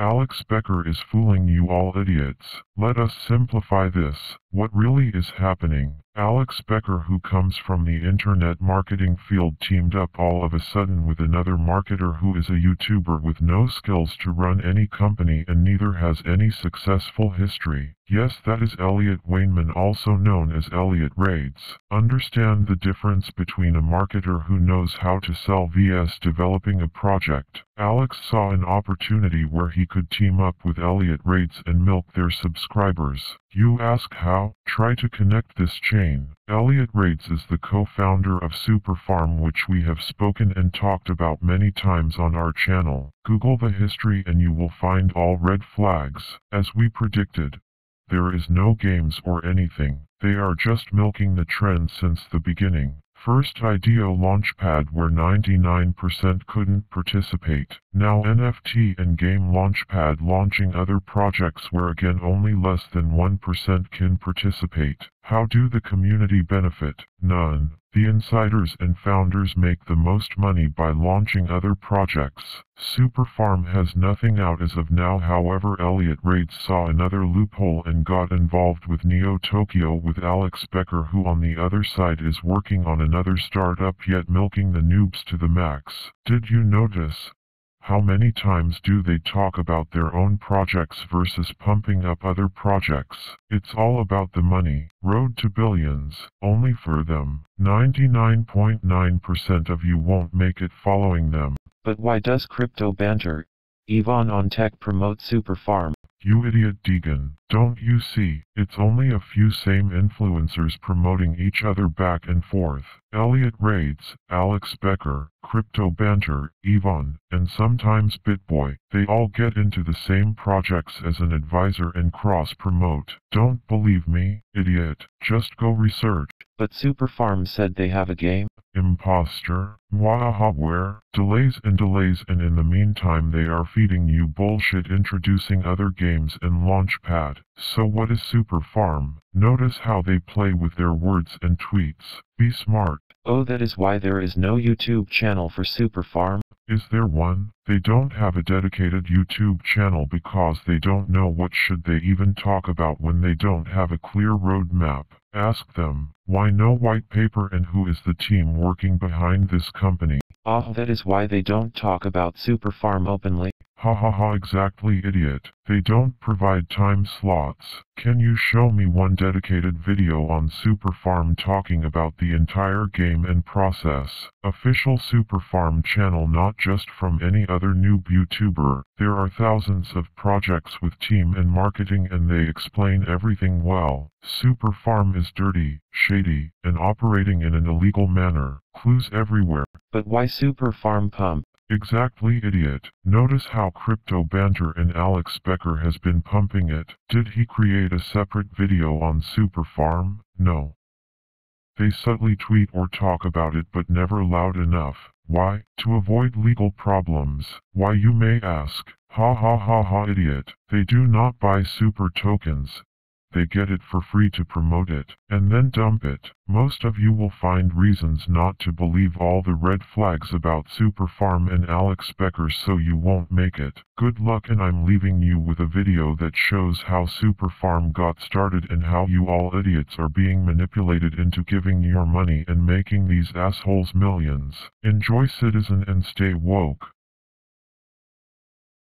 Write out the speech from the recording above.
Alex Becker is fooling you all idiots. Let us simplify this. What really is happening? Alex Becker who comes from the internet marketing field teamed up all of a sudden with another marketer who is a YouTuber with no skills to run any company and neither has any successful history. Yes that is Elliot Wainman also known as Elliotrades. Understand the difference between a marketer who knows how to sell vs developing a project. Alex saw an opportunity where he could team up with Elliotrades and milk their subscribers. You ask how? Try to connect this chain. Elliotrades is the co-founder of Superfarm which we have spoken and talked about many times on our channel. Google the history and you will find all red flags. As we predicted, there is no games or anything, they are just milking the trend since the beginning. First IDO Launchpad where 99% couldn't participate. Now NFT and Game Launchpad launching other projects where again only less than 1% can participate. How do the community benefit? None. The insiders and founders make the most money by launching other projects. Superfarm has nothing out as of now however Elliotrades saw another loophole and got involved with Neo Tokyo with Alex Becker who on the other side is working on another startup yet milking the noobs to the max. Did you notice? How many times do they talk about their own projects versus pumping up other projects? It's all about the money. Road to billions. Only for them. 99.9% of you won't make it following them. But why does Crypto Banter, Yvonne on Tech promote Super Farm? You idiot Deegan, don't you see, it's only a few same influencers promoting each other back and forth. Elliotrades, Alex Becker, Crypto Banter, Ivan, and sometimes BitBoy, they all get into the same projects as an advisor and cross-promote. Don't believe me, idiot, just go research. But Superfarm said they have a game? Imposter, Mwahaha where, delays and delays and in the meantime they are feeding you bullshit introducing other games and Launchpad. So what is Super Farm? Notice how they play with their words and tweets. Be smart. Oh that is why there is no YouTube channel for Super Farm. Is there one? They don't have a dedicated YouTube channel because they don't know what should they even talk about when they don't have a clear roadmap. Ask them, why no white paper and who is the team working behind this company? Ah that is why they don't talk about Super Farm openly. Ha ha ha exactly idiot. They don't provide time slots. Can you show me one dedicated video on Super Farm talking about the entire game and process? Official Super Farm channel not just from any other noob YouTuber. There are thousands of projects with team and marketing and they explain everything well. Super Farm is dirty, shady, and operating in an illegal manner. Clues everywhere. But why Super Farm pump? Exactly idiot. Notice how Crypto Banter and Alex Becker has been pumping it. Did he create a separate video on Super Farm? No. They subtly tweet or talk about it but never loud enough. Why? To avoid legal problems. Why you may ask. Ha ha ha ha idiot. They do not buy super tokens, they get it for free to promote it, and then dump it. Most of you will find reasons not to believe all the red flags about Superfarm and Alex Becker so you won't make it. Good luck and I'm leaving you with a video that shows how Superfarm got started and how you all idiots are being manipulated into giving your money and making these assholes millions. Enjoy citizen and stay woke.